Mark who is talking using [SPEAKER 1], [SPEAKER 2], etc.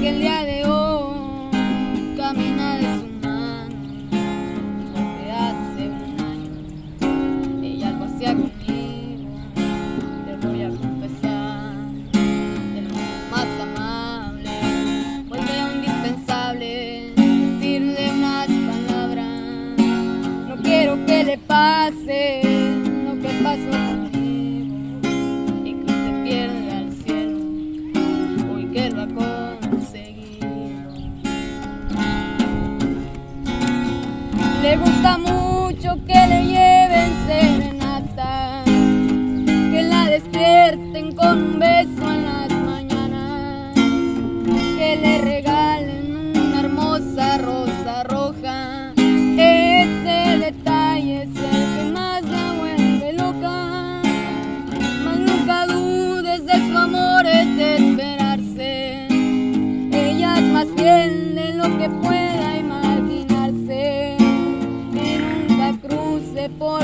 [SPEAKER 1] que el día de hoy camina de su mano desde hace un año. Ella algo hacía conmigo, te voy a confesar. Del mundo más amable, volveo indispensable decirle unas palabras. No quiero que le pase. Le gusta mucho que le lleven serenata, que la despierten con un beso en las mañanas, que le regalen una hermosa rosa roja. Ese detalle es el que más la vuelve loca, mas nunca dudes de su amor es de esperarse. Ella es más fiel de lo que puede. por